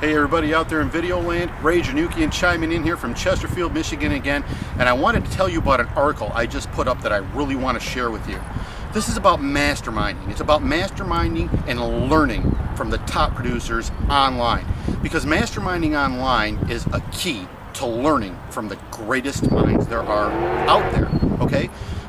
Hey everybody out there in video land, Ray Jernukian chiming in here from Chesterfield, Michigan again, and I wanted to tell you about an article I just put up that I really want to share with you. This is about masterminding. It's about masterminding and learning from the top producers online. Because masterminding online is a key to learning from the greatest minds there are out there?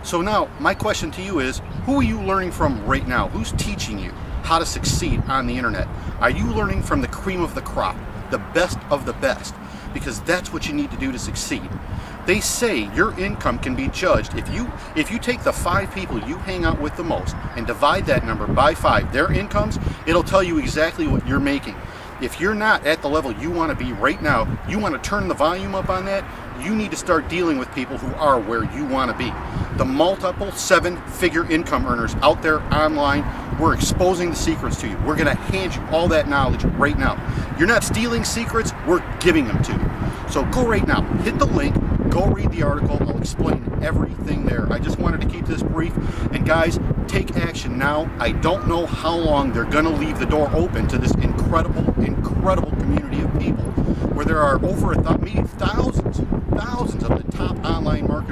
So now, my question to you is, who are you learning from right now? Who's teaching you? how to succeed on the internet? Are you learning from the cream of the crop, the best of the best? Because that's what you need to do to succeed. They say your income can be judged if you if you take the five people you hang out with the most and divide that number by five, their incomes, it'll tell you exactly what you're making. If you're not at the level you want to be right now, you want to turn the volume up on that, you need to start dealing with people who are where you want to be. The multiple seven figure income earners out there online we're exposing the secrets to you. We're to hand you all that knowledge right now. You're not stealing secrets, we're giving them to you. So go right now, hit the link, go read the article. I'll explain everything there. I just wanted to keep this brief. And guys, take action now. I don't know how long they're to leave the door open to this incredible, incredible community of people where there are over a th- thousands, thousands of the top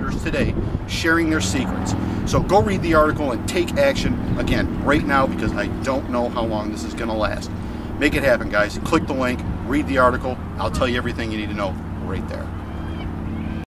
marketers today sharing their secrets. So go read the article and take action again right now because I don't know how long this is going to last. Make it happen, guys. Click the link, read the article. I'll tell you everything you need to know right there.